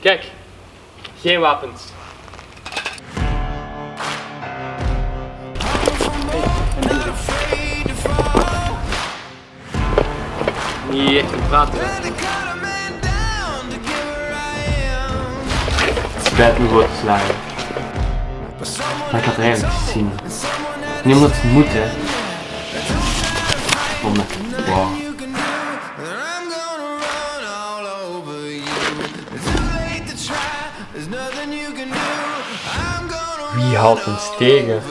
Kijk, geen wapens. Niet echt te praten. Het spijt me voor te slagen. Maar ik had er eigenlijk gezien. Niet omdat het moet, hè. Omdat, wow. Wie haalt ons tegen?